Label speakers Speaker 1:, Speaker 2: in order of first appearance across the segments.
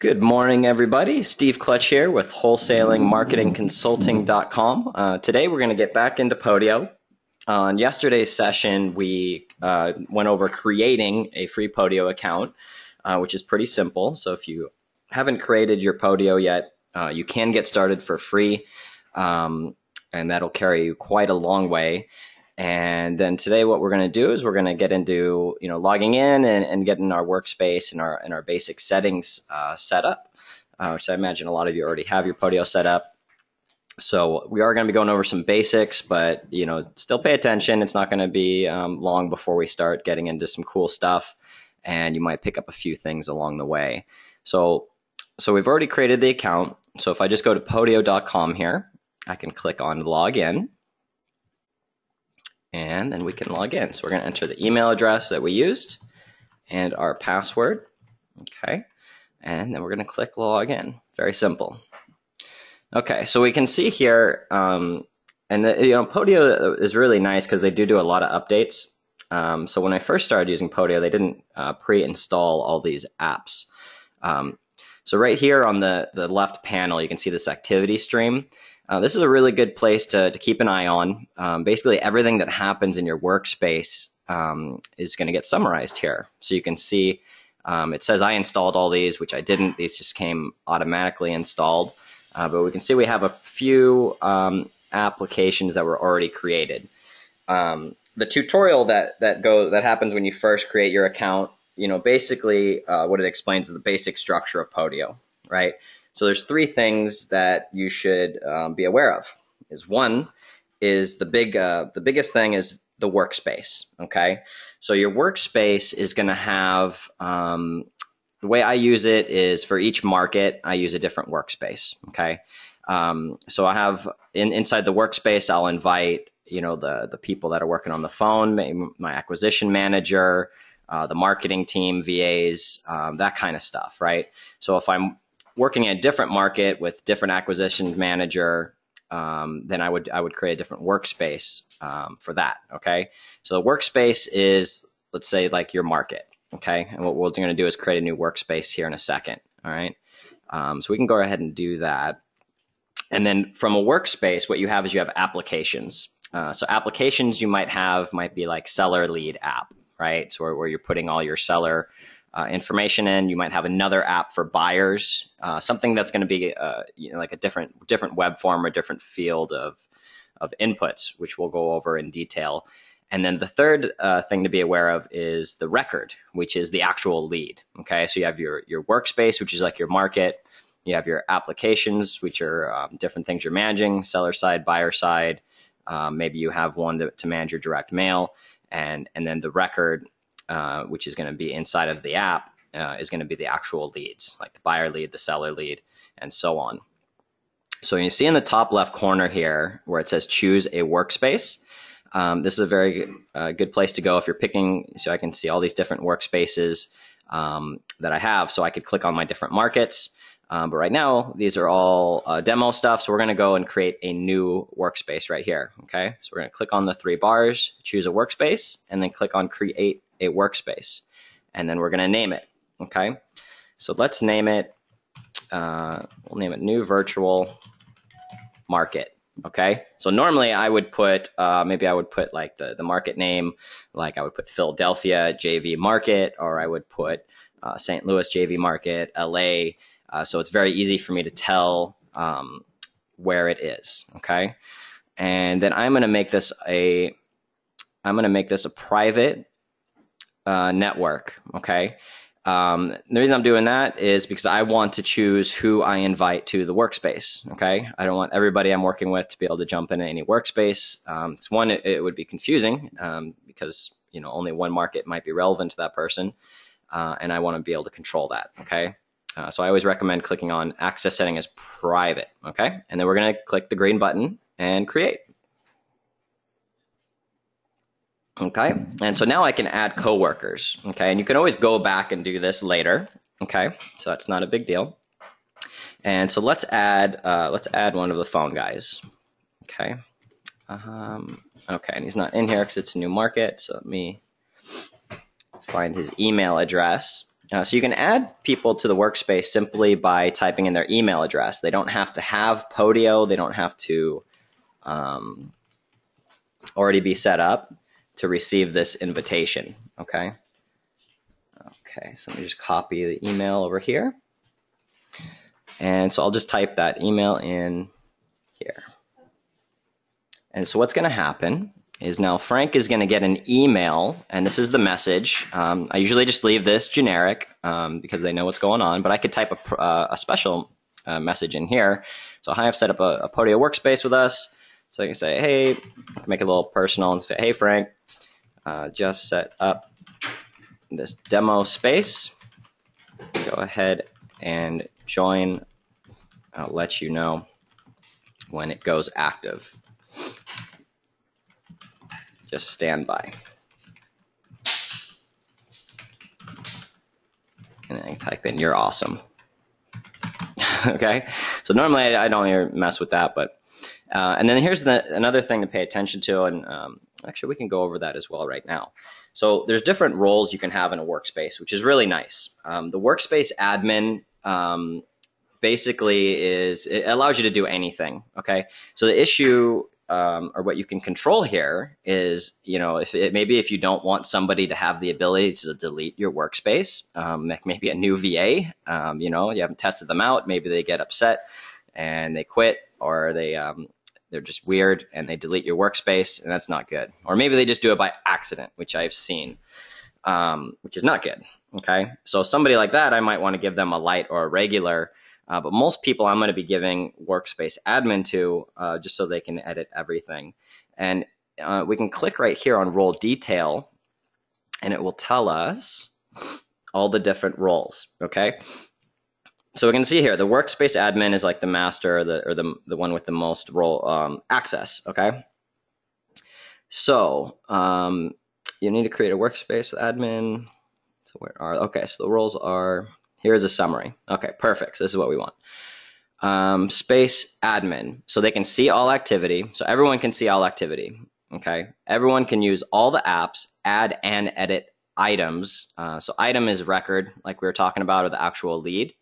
Speaker 1: Good morning, everybody. Steve Clutch here with wholesalingmarketingconsulting.com. Uh, today, we're going to get back into Podio. On yesterday's session, we uh, went over creating a free Podio account, uh, which is pretty simple. So if you haven't created your Podio yet, uh, you can get started for free, um, and that'll carry you quite a long way. And then today, what we're going to do is we're going to get into you know logging in and, and getting our workspace and our and our basic settings uh, set up, uh, which I imagine a lot of you already have your Podio set up. So we are going to be going over some basics, but you know still pay attention. It's not going to be um, long before we start getting into some cool stuff, and you might pick up a few things along the way. So so we've already created the account. So if I just go to podio.com here, I can click on log in and then we can log in. So we're going to enter the email address that we used and our password. Okay. And then we're going to click log in. Very simple. Okay, so we can see here, um, and the, you know, Podio is really nice because they do do a lot of updates. Um, so when I first started using Podio, they didn't uh, pre-install all these apps. Um, so right here on the, the left panel, you can see this activity stream. Uh, this is a really good place to, to keep an eye on. Um, basically, everything that happens in your workspace um, is going to get summarized here. So you can see um, it says I installed all these, which I didn't. These just came automatically installed. Uh, but we can see we have a few um, applications that were already created. Um, the tutorial that that go that happens when you first create your account, you know, basically uh, what it explains is the basic structure of Podio, right? So there's three things that you should um, be aware of. Is one is the big uh, the biggest thing is the workspace. Okay, so your workspace is going to have um, the way I use it is for each market I use a different workspace. Okay, um, so I have in, inside the workspace I'll invite you know the the people that are working on the phone, my acquisition manager. Uh, the marketing team, VAs, um, that kind of stuff, right? So if I'm working in a different market with different acquisition manager, um, then I would I would create a different workspace um, for that. Okay, so the workspace is let's say like your market. Okay, and what we're going to do is create a new workspace here in a second. All right, um, so we can go ahead and do that. And then from a workspace, what you have is you have applications. Uh, so applications you might have might be like seller lead app, right? So where, where you're putting all your seller uh, information in. You might have another app for buyers, uh, something that's going to be uh, you know, like a different different web form or different field of of inputs, which we'll go over in detail. And then the third uh, thing to be aware of is the record, which is the actual lead. Okay, so you have your your workspace, which is like your market. You have your applications, which are um, different things you're managing, seller side, buyer side. Um, maybe you have one to, to manage your direct mail, and and then the record uh, which is going to be inside of the app, uh, is going to be the actual leads, like the buyer lead, the seller lead, and so on. So you see in the top left corner here where it says choose a workspace. Um, this is a very uh, good place to go if you're picking, so I can see all these different workspaces um, that I have. So I could click on my different markets. Um, but right now, these are all uh, demo stuff. So we're going to go and create a new workspace right here. Okay. So we're going to click on the three bars, choose a workspace, and then click on create a workspace. And then we're going to name it. Okay. So let's name it, uh, we'll name it new virtual market. Okay. So normally I would put, uh, maybe I would put like the, the market name, like I would put Philadelphia JV market, or I would put uh, St. Louis JV market, LA. Uh, so it's very easy for me to tell um, where it is. Okay. And then I'm going to make this a, I'm going to make this a private uh, network. Okay. Um, the reason I'm doing that is because I want to choose who I invite to the workspace. Okay. I don't want everybody I'm working with to be able to jump into any workspace. Um, it's one, it, it, would be confusing um, because you know only one market might be relevant to that person, uh, and I want to be able to control that. Okay. Uh, so I always recommend clicking on access setting as private. Okay. And then we're going to click the green button and create. Okay, and so now I can add coworkers. Okay, and you can always go back and do this later. Okay, so that's not a big deal. And so let's add uh, let's add one of the phone guys. Okay, um, okay, and he's not in here because it's a new market. So let me find his email address. Uh, so you can add people to the workspace simply by typing in their email address. They don't have to have Podio. They don't have to um, already be set up to receive this invitation. Okay. Okay, so let me just copy the email over here. And so I'll just type that email in here. And so what's going to happen is now Frank is going to get an email, and this is the message. Um, I usually just leave this generic um, because they know what's going on, but I could type a, uh, a special uh, message in here. So I have set up a, a Podio workspace with us. So I can say, hey, make it a little personal and say, hey, Frank, uh, just set up this demo space. Go ahead and join. I'll let you know when it goes active. Just stand by. And then type in, you're awesome. okay, so normally I don't even mess with that, but uh, and then here's the, another thing to pay attention to, and um, actually we can go over that as well right now. So there's different roles you can have in a workspace, which is really nice. Um, the workspace admin um, basically is it allows you to do anything. Okay, so the issue um, or what you can control here is, you know, if it, maybe if you don't want somebody to have the ability to delete your workspace, um, maybe a new VA, um, you know, you haven't tested them out, maybe they get upset and they quit, or they um, they're just weird and they delete your workspace, and that's not good. Or maybe they just do it by accident, which I've seen, um, which is not good. Okay, so somebody like that, I might want to give them a light or a regular uh, but most people I'm going to be giving workspace admin to uh, just so they can edit everything. And uh, we can click right here on role detail and it will tell us all the different roles, okay? So we can see here, the workspace admin is like the master or the, or the, the one with the most role um, access, okay? So um, you need to create a workspace with admin. So where are, okay, so the roles are Here's a summary. Okay, perfect. So this is what we want. Um, space admin. So they can see all activity. So everyone can see all activity. Okay. Everyone can use all the apps, add and edit items. Uh, so item is record, like we were talking about, or the actual lead,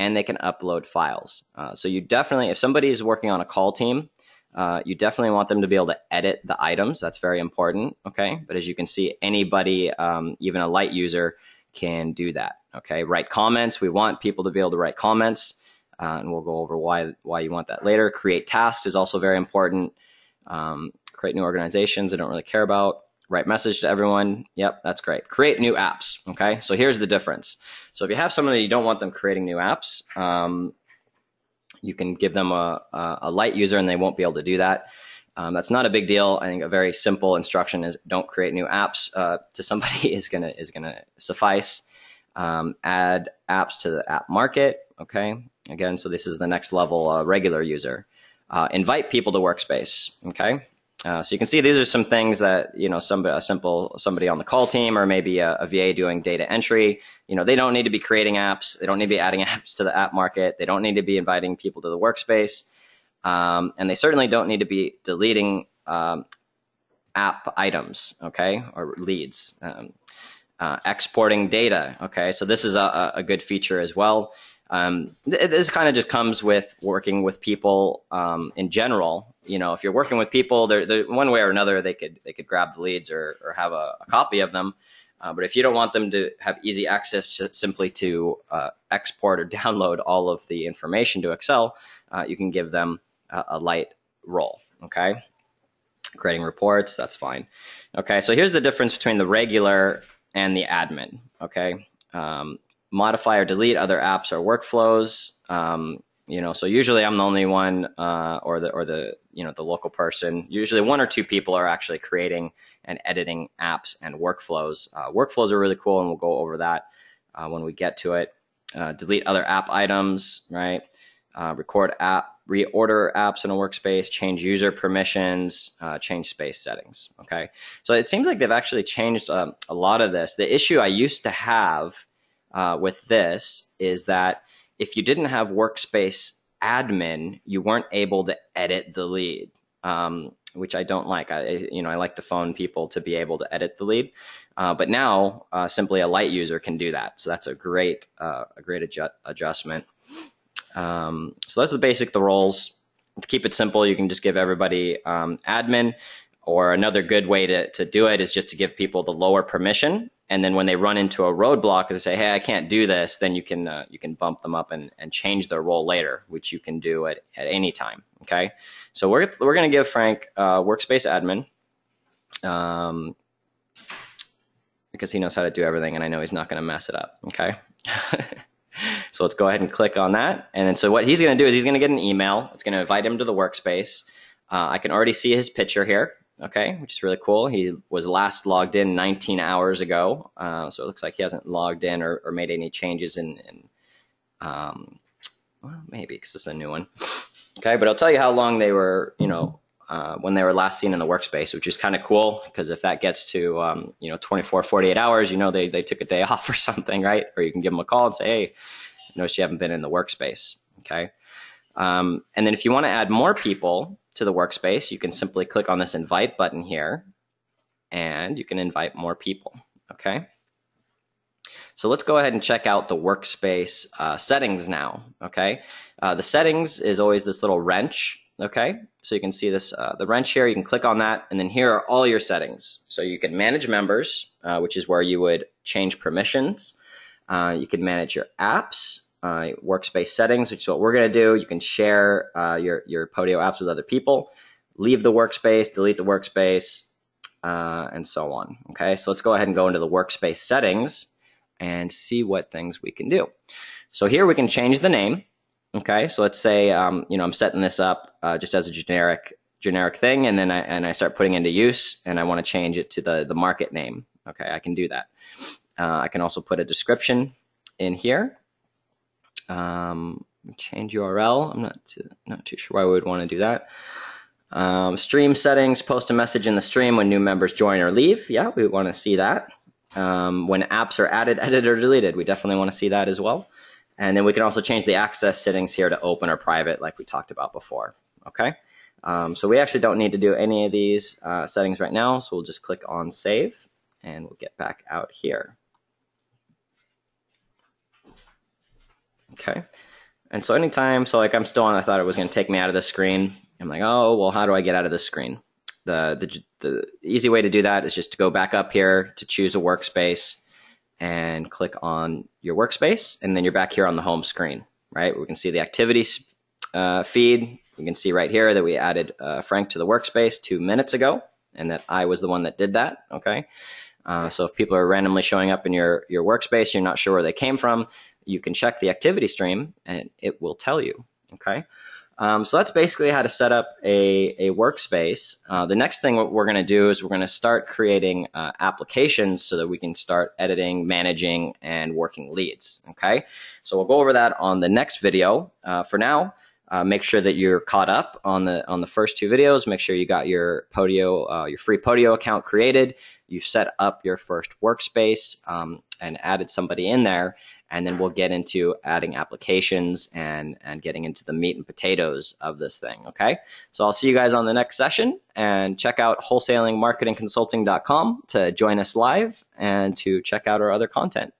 Speaker 1: and they can upload files. Uh, so you definitely, if somebody is working on a call team, uh, you definitely want them to be able to edit the items. That's very important. Okay. But as you can see, anybody, um, even a light user, can do that. Okay, write comments. We want people to be able to write comments, uh, and we'll go over why why you want that later. Create tasks is also very important. Um, create new organizations. I don't really care about. Write message to everyone. Yep, that's great. Create new apps. Okay, so here's the difference. So if you have someone that you don't want them creating new apps, um, you can give them a, a light user and they won't be able to do that. Um, that's not a big deal. I think a very simple instruction is don't create new apps uh, to somebody is gonna is gonna suffice. Um, add apps to the app market. Okay, again, so this is the next level uh, regular user. Uh, invite people to workspace. Okay, uh, so you can see these are some things that you know some a simple somebody on the call team or maybe a, a, VA doing data entry. You know they don't need to be creating apps. They don't need to be adding apps to the app market. They don't need to be inviting people to the workspace. Um, and they certainly don't need to be deleting um, app items, okay, or leads. Um, uh, exporting data, okay, so this is a, a good feature as well. Um, th this kind of just comes with working with people um, in general. You know, if you're working with people, they're, they're, one way or another, they could they could grab the leads or, or have a, a copy of them. Uh, but if you don't want them to have easy access to simply to uh, export or download all of the information to Excel, uh, you can give them a light role, okay? Creating reports, that's fine. Okay, so here's the difference between the regular and the admin, okay? Um, modify or delete other apps or workflows. Um, you know, so usually I'm the only one, uh, or the or the you know the local person. Usually one or two people are actually creating and editing apps and workflows. Uh, workflows are really cool, and we'll go over that uh, when we get to it. Uh, delete other app items, right? Uh, record app reorder apps in a workspace, change user permissions, uh, change space settings. Okay, so it seems like they've actually changed um, a lot of this. The issue I used to have with this is that if you didn't have workspace admin, you weren't able to edit the lead. Um, which I don't like. I, you know, I like the phone people to be able to edit the lead. Uh, but now, uh, simply a light user can do that. So that's a great, uh, a great adju- adjustment. Um, so are the basic the roles. To keep it simple, you can just give everybody um, admin, or another good way to, to do it is just to give people the lower permission. And then when they run into a roadblock and they say, "Hey, I can't do this," then you can uh, you can bump them up and, and change their role later, which you can do at, at any time. Okay, so we're we're going to give Frank uh, workspace admin. Um, because he knows how to do everything and I know he's not going to mess it up. Okay. so let's go ahead and click on that. And then so what he's going to do is he's going to get an email. It's going to invite him to the workspace. Uh, I can already see his picture here. Okay, which is really cool. He was last logged in 19 hours ago, uh, so it looks like he hasn't logged in or, or made any changes in, in um, well, maybe because it's a new one. Okay, but I'll tell you how long they were, you know, uh, when they were last seen in the workspace, which is kind of cool because if that gets to um, you know 24, 48 hours, you know they, they took a day off or something, right? Or you can give them a call and say, hey, notice you haven't been in the workspace, okay? Um, and then if you want to add more people to the workspace, you can simply click on this invite button here and you can invite more people, okay? So let's go ahead and check out the workspace uh, settings now, okay? Uh, the settings is always this little wrench Okay, so you can see this, uh, the wrench here, you can click on that, and then here are all your settings. So you can manage members, uh, which is where you would change permissions. Uh, you can manage your apps, uh, workspace settings, which is what we're gonna do. You can share uh, your, your Podio apps with other people, leave the workspace, delete the workspace, uh, and so on. Okay, so let's go ahead and go into the workspace settings and see what things we can do. So here we can change the name. Okay, so let's say um, you know I'm setting this up uh, just as a generic generic thing, and then I and I start putting into use, and I want to change it to the the market name. Okay, I can do that. Uh, I can also put a description in here. Um, change URL. I'm not too, not too sure why we would want to do that. Um, stream settings. Post a message in the stream when new members join or leave. Yeah, we want to see that. Um, when apps are added, edited, or deleted, we definitely want to see that as well. And then we can also change the access settings here to open or private like we talked about before. Okay, um, so we actually don't need to do any of these uh, settings right now. So we'll just click on save and we'll get back out here. Okay, and so anytime, so like I'm still on, I thought it was going to take me out of the screen. I'm like, oh, well, how do I get out of the screen? The, the, the easy way to do that is just to go back up here to choose a workspace and click on your workspace, and then you're back here on the home screen, right? We can see the activities uh, feed. We can see right here that we added uh, Frank to the workspace two minutes ago, and that I was the one that did that, okay? Uh, so if people are randomly showing up in your, your workspace, you're not sure where they came from, you can check the activity stream, and it will tell you, okay? Um, so that's basically how to set up a, a workspace. Uh, the next thing what we're going to do is we're going to start creating uh, applications so that we can start editing, managing, and working leads. Okay, so we'll go over that on the next video. Uh, for now, uh, make sure that you're caught up on the on the first two videos. Make sure you got your Podio, uh, your free Podio account created. You've set up your first workspace um, and added somebody in there and then we'll get into adding applications and and getting into the meat and potatoes of this thing okay? So i'll see you guys on the next session and check out wholesalingmarketingconsulting.com to join us live and to check out our other content